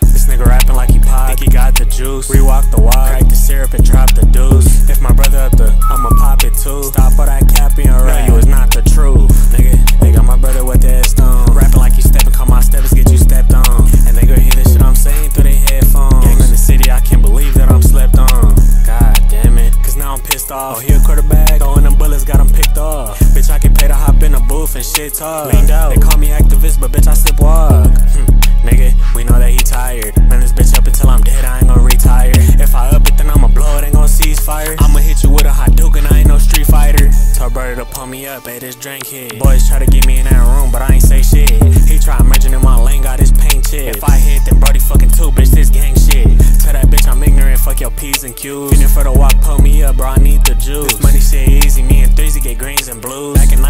This nigga rapping like he pop, think he got the juice. Rewalk the walk, crack the syrup and drop the deuce. If my brother up the, I'ma pop it too. Stop all that capping around, right. you is not the truth, nigga. Nigga, my brother with the stone. Rapping like you stepping, call my steps, get you stepped on. And nigga hear the shit I'm saying through their headphones. Gang in the city, I can't believe that I'm slept on. God damn it, cause now I'm pissed off. Oh, he a quarterback, throwing them bullets, got him picked off. Bitch, I get paid to hop in a booth and shit talk. Leaned out. Pull me up, hey, this drink hit. Boys try to get me in that room, but I ain't say shit. He try merging in my lane, got his paint chip. If I hit, then Brody fucking too, bitch, this gang shit. Tell that bitch I'm ignorant, fuck your P's and Q's. Feeling for the walk, pull me up, bro, I need the juice. This money shit easy, me and threes, get greens and blues. Back in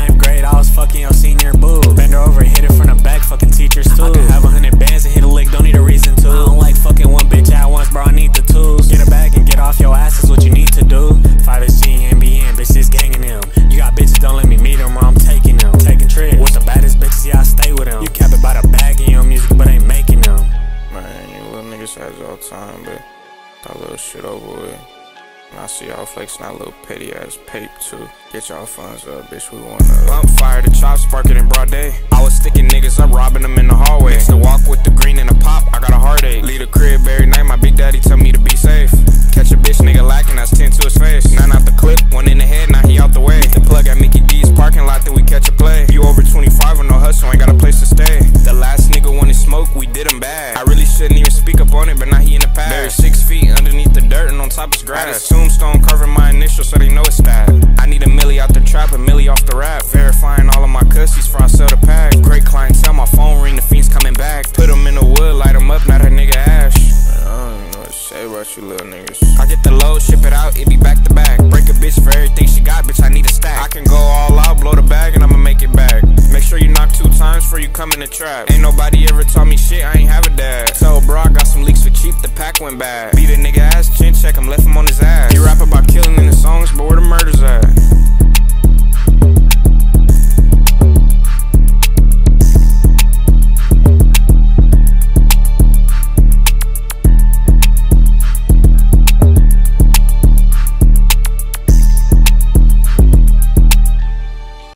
has all time, but that little shit over with. And I see y'all flexing that little petty ass pape too. Get y'all funds up, bitch. We want to bump fire the chop, sparking in broad grass. Tombstone carving my initials so they know it's that. I need a milli out the trap, a milli off the rap. Verifying all of my cussies before I sell the pack. Great clientele, my phone ring, the fiends coming back. Put them in the wood, light them up, not that nigga ash. I don't even know what to say about you little niggas. I get the load, ship it out, it be back to back. Break a bitch for everything she got, bitch, I need a stack. I can go all out, blow the bag, and I'ma make it back. Make sure you knock two times before you come in the trap. Ain't nobody ever taught me shit, I ain't have a dad. Tell bro, I got some leaks for cheap, the pack went bad. Beat a nigga ass, chin check him,